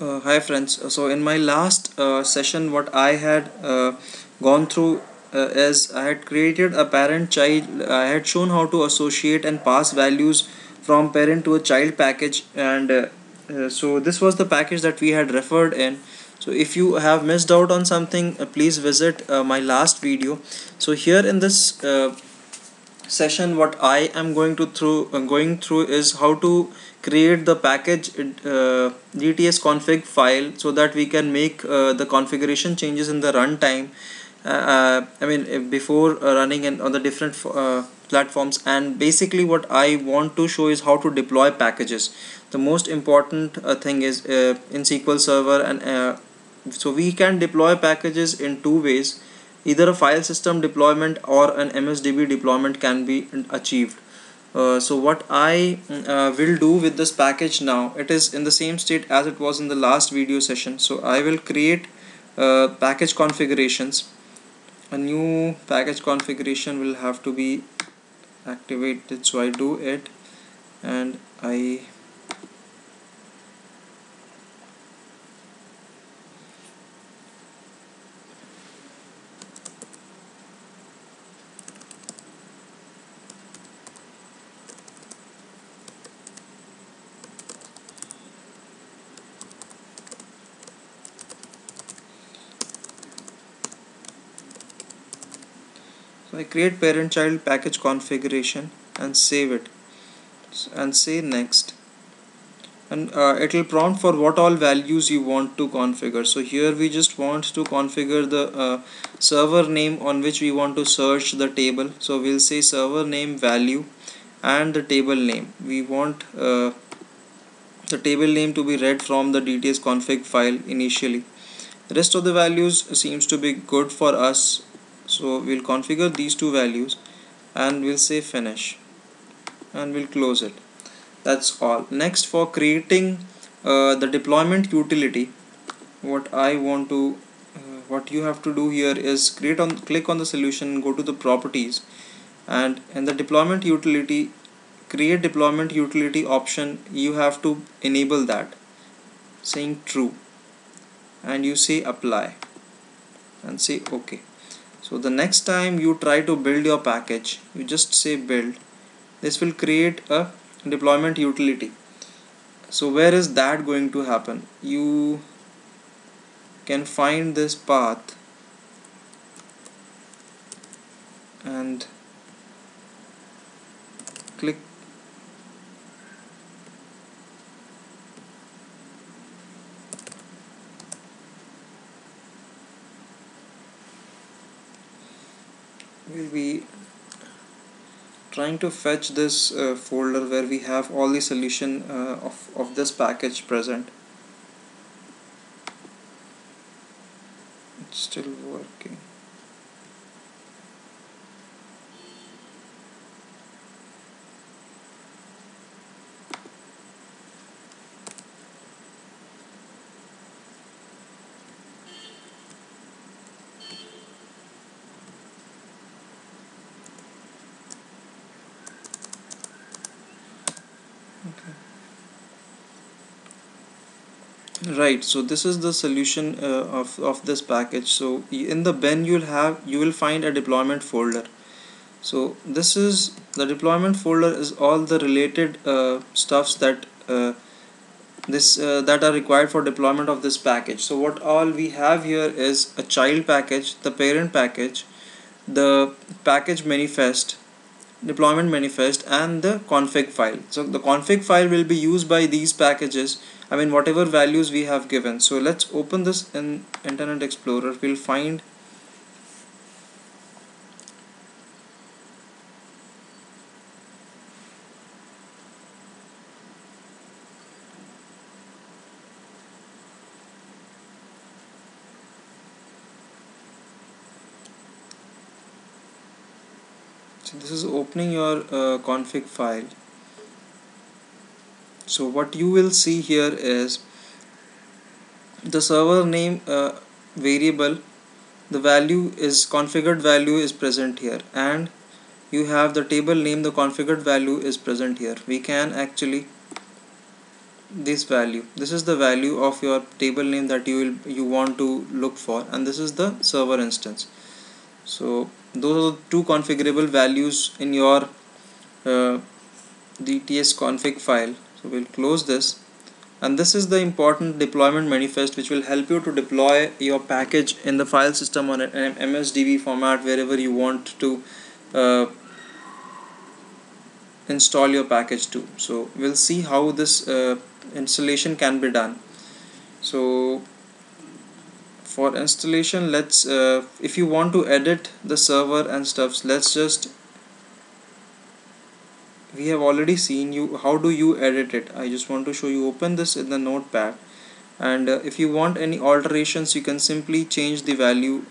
Uh, hi friends. Uh, So in my last uh, session, what I had uh, gone through uh, is I had created a parent-child. I had shown how to associate and pass values from parent to a child package, and uh, uh, so this was the package that we had referred in. So if you have missed out on something, uh, please visit uh, my last video. So here in this uh, session what i am going to through uh, going through is how to create the package uh, dts config file so that we can make uh, the configuration changes in the runtime uh, uh, i mean before uh, running in, on the different platforms. And basically what i want to show is how to deploy packages. The most important thing is in sql server and so we can deploy packages in two ways either a file system deployment or an msdb deployment can be achieved. Uh, so what I uh, will do with this package now it is in the same state as it was in the last video session. So I will create uh, package configurations. A new package configuration will have to be activated. So I do it and I so I create parent child package configuration and save it. And say next. And uh, it will prompt for what all values you want to configure. So here we just want to configure the uh, server name on which we want to search the table. So we'll say server name value and the table name. We want uh, the table name to be read from the dts config file initially. Rest of the values seems to be good for us so we'll configure these two values and we'll say finish and we'll close it. That's all. Next for creating uh, the deployment utility what I want to uh, what you have to do here is create on click on the solution go to the properties and in the deployment utility create deployment utility option you have to enable that saying true. And you say apply and say okay so the next time you try to build your package you just say build. This will create a deployment utility. So where is that going to happen? You can find this path and click we'll be trying to fetch this uh, folder where we have all the solution uh, of, of this package present. It's still working right so this is the solution uh, of, of this package. So in the bin you'll have you will find a deployment folder. So this is the deployment folder is all the related uh, stuffs that uh, this uh, that are required for deployment of this package. So what all we have here is a child package the parent package the package manifest deployment manifest and the config file. So the config file will be used by these packages I mean whatever values we have given. So let's open this in Internet Explorer. We'll find so this is opening your uh, config file. So what you will see here is the server name uh, variable the value is configured value is present here and you have the table name the configured value is present here. We can actually this value this is the value of your table name that you will you want to look for and this is the server instance so those are two configurable values in your uh, dts config file. So we'll close this. And this is the important deployment manifest which will help you to deploy your package in the file system on an msdb format wherever you want to uh, install your package to. So we'll see how this uh, installation can be done. So for installation let's uh, if you want to edit the server and stuffs let's just we have already seen you how do you edit it? I just want to show you open this in the notepad and uh, if you want any alterations you can simply change the value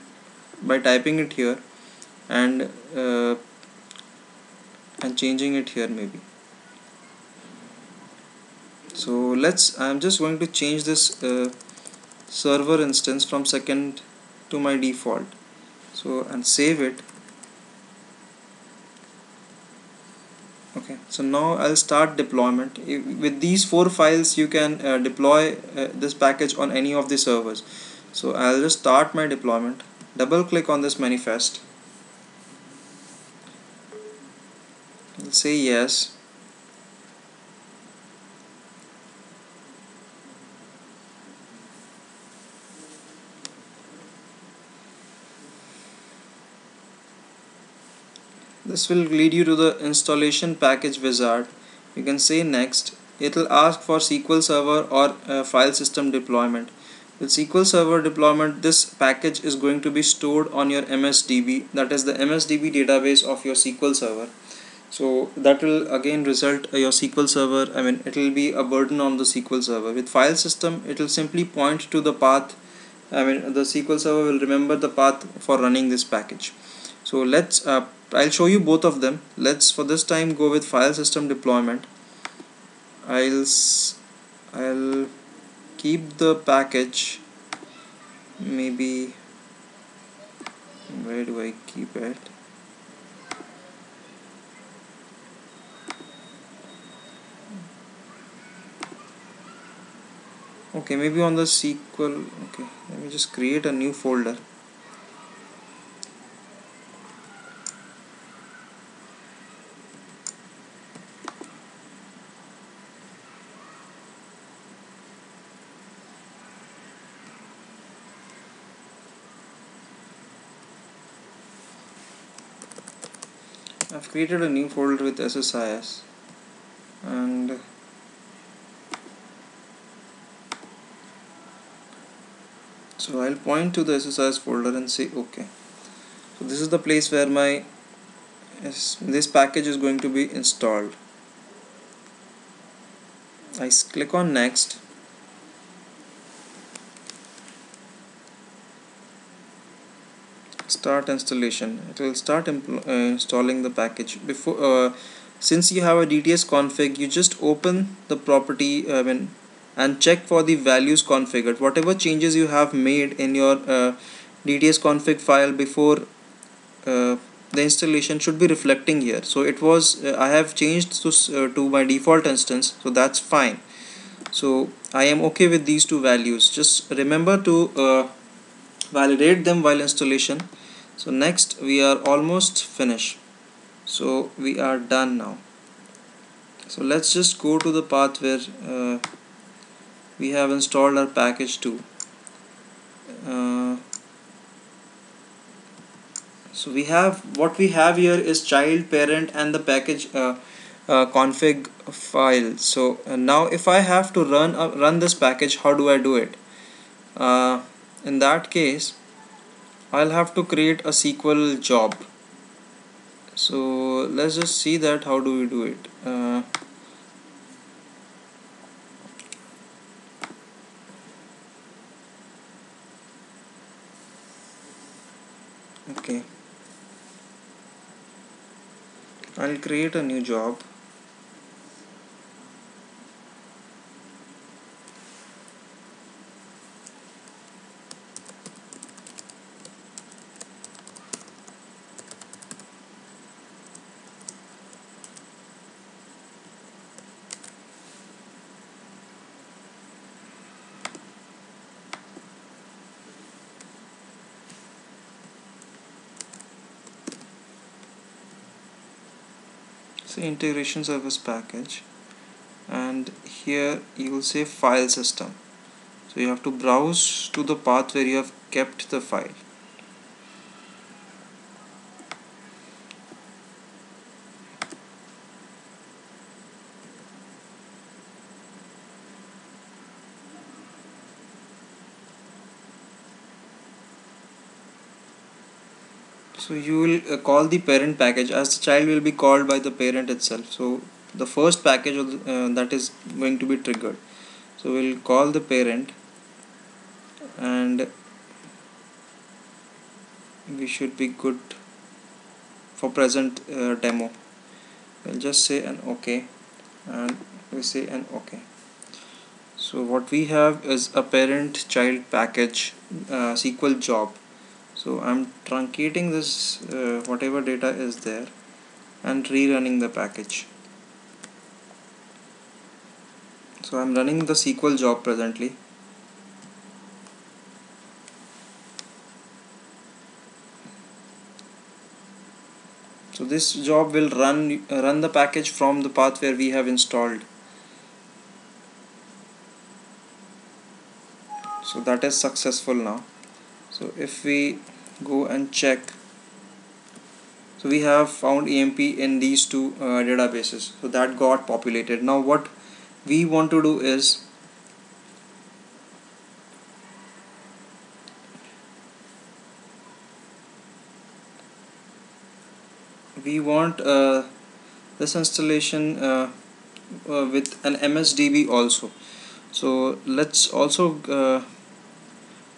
by typing it here and uh, and changing it here maybe. So let's I'm just going to change this uh, server instance from second to my default. So and save it. Okay so now I'll start deployment. With these four files you can uh, deploy uh, this package on any of the servers. So I'll just start my deployment. Double click on this manifest. I'll say yes this will lead you to the installation package wizard. You can say next. It will ask for SQL Server or uh, file system deployment. With SQL Server deployment this package is going to be stored on your MSDB that is the MSDB database of your SQL Server. So that will again result uh, your SQL Server I mean it will be a burden on the SQL Server. With file system it will simply point to the path I mean the SQL Server will remember the path for running this package. So let's uh, I'll show you both of them. Let's for this time go with file system deployment. I'll I'll keep the package. Maybe where do I keep it? Okay maybe on the SQL okay let me just create a new folder I've created a new folder with SSIS and so I'll point to the SSIS folder and say okay. So this is the place where my this package is going to be installed. I click on next start installation. It will start uh, installing the package. Before uh, since you have a DTS config you just open the property I mean and check for the values configured. Whatever changes you have made in your uh, DTS config file before uh, the installation should be reflecting here. So it was uh, I have changed to, uh, to my default instance so that's fine. So I am okay with these two values. Just remember to validate them while installation so next we are almost finished. So we are done now. So let's just go to the path where uh, we have installed our package 2 uh, so we have what we have here is child parent and the package uh, uh config file. So uh, now if I have to run run this package how do I do it? In that case I'll have to create a SQL job. So let's just see that how do we do it? Uh, okay. I'll create a new job so integration service package. And here you will say file system. So you have to browse to the path where you have kept the file so you will uh, call the parent package as the child will be called by the parent itself. So the first package uh, that is going to be triggered. So we'll call the parent and we should be good for present uh, demo. We'll just say an okay and we say an okay. So what we have is a parent child package uh, SQL job so I'm truncating this uh, whatever data is there and rerunning the package. So I'm running the SQL job presently. So this job will run run the package from the path where we have installed. So that is successful now so if we go and check so we have found EMP in these two uh, databases. So that got populated. Now what we want to do is we want uh, this installation uh, uh with an MSDB also. So let's also uh,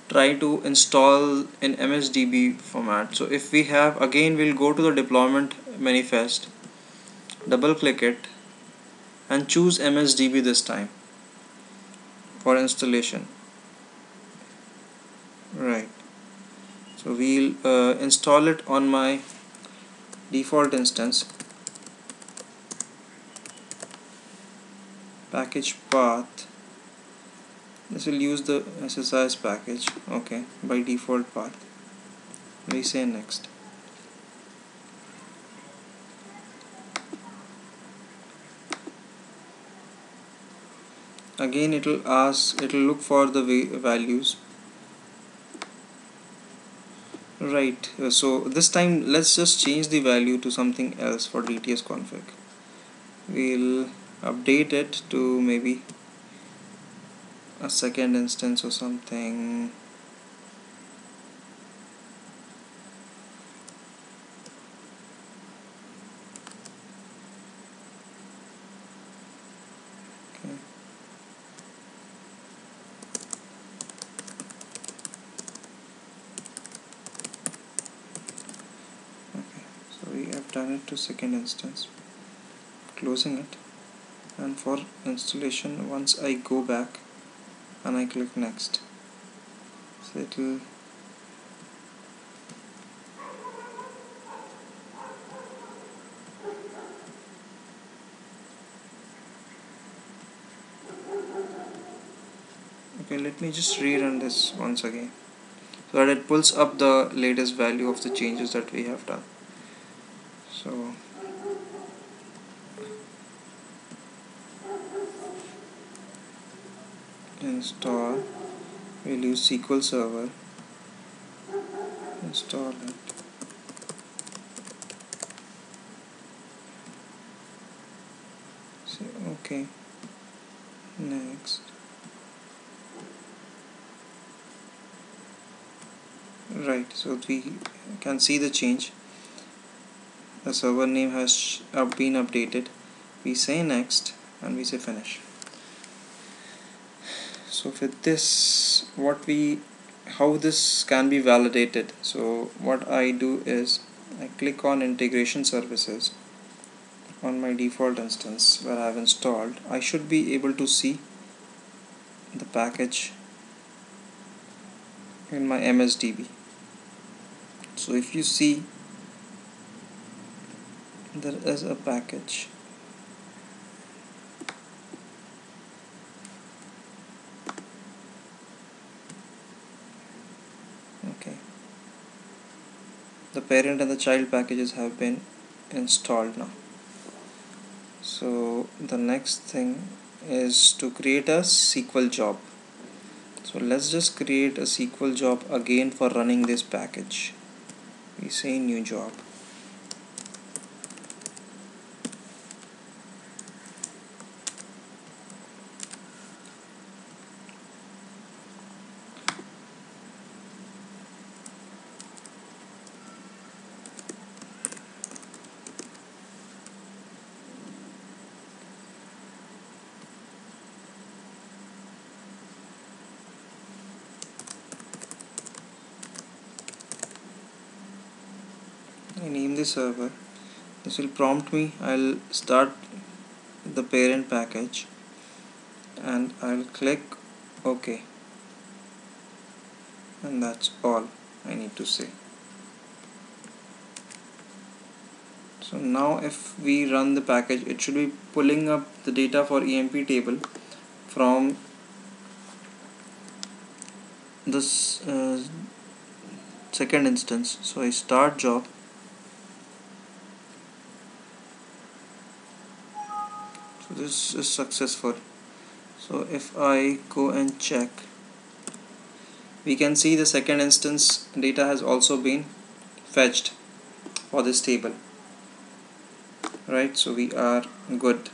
try to install in MSDB format. So if we have again we'll go to the deployment manifest double click it and choose MSDB this time for installation. Right. So we'll uh, install it on my default instance. Package path this will use the SSIS package okay by default path. We say next. Again it will ask it will look for the values. Right uh, so this time let's just change the value to something else for DTS config. We'll update it to maybe a second instance or something. Okay. okay so we have done it to second instance. Closing it. And for installation once I go back and I click next. So it will okay let me just rerun this once again so that it pulls up the latest value of the changes that we have done so install we'll use SQL Server. Install it. Say okay. Next. Right so we can see the change. The server name has uh, been updated. We say next and we say finish so with this what we how this can be validated. So what I do is I click on integration services on my default instance where I have installed. I should be able to see the package in my MSDB so if you see there is a package okay the parent and the child packages have been installed now. So the next thing is to create a SQL job. So let's just create a SQL job again for running this package. We say new job I name the server. This will prompt me. I'll start the parent package and I'll click OK. And that's all I need to say. So now if we run the package it should be pulling up the data for EMP table from this uh, second instance. So I start job this is successful. So if I go and check we can see the second instance data has also been fetched for this table. Right? So we are good